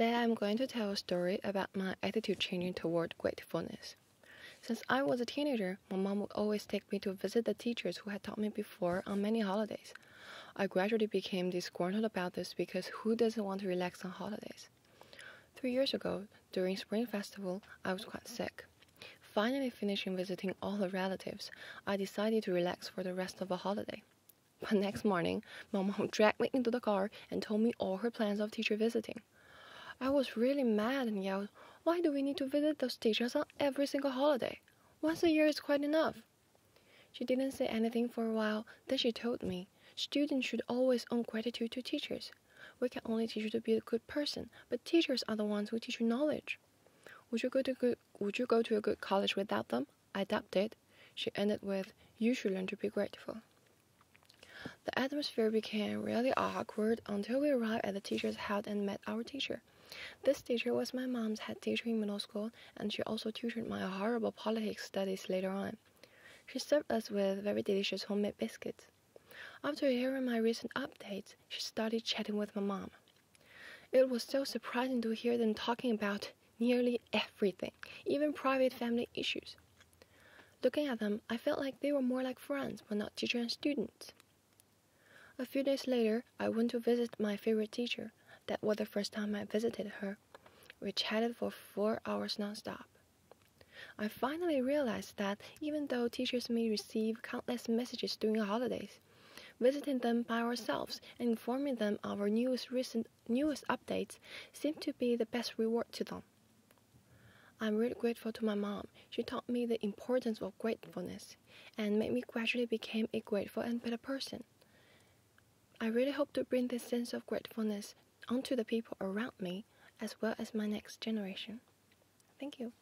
Today I'm going to tell a story about my attitude changing toward gratefulness. Since I was a teenager, my mom would always take me to visit the teachers who had taught me before on many holidays. I gradually became disgruntled about this because who doesn't want to relax on holidays? Three years ago, during Spring Festival, I was quite sick. Finally finishing visiting all the relatives, I decided to relax for the rest of the holiday. But next morning, my mom dragged me into the car and told me all her plans of teacher visiting. I was really mad and yelled, Why do we need to visit those teachers on every single holiday? Once a year is quite enough. She didn't say anything for a while, then she told me, Students should always own gratitude to teachers. We can only teach you to be a good person, but teachers are the ones who teach you knowledge. Would you go to good would you go to a good college without them? I doubt it. She ended with, You should learn to be grateful. The atmosphere became really awkward until we arrived at the teacher's house and met our teacher. This teacher was my mom's head teacher in middle school, and she also tutored my horrible politics studies later on. She served us with very delicious homemade biscuits. After hearing my recent updates, she started chatting with my mom. It was so surprising to hear them talking about nearly everything, even private family issues. Looking at them, I felt like they were more like friends, but not teacher and students. A few days later, I went to visit my favorite teacher. That was the first time I visited her. We chatted for four hours nonstop. I finally realized that even though teachers may receive countless messages during holidays, visiting them by ourselves and informing them of our newest recent newest updates seemed to be the best reward to them. I'm really grateful to my mom. She taught me the importance of gratefulness and made me gradually become a grateful and better person. I really hope to bring this sense of gratefulness onto the people around me as well as my next generation. Thank you.